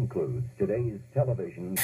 concludes today's television.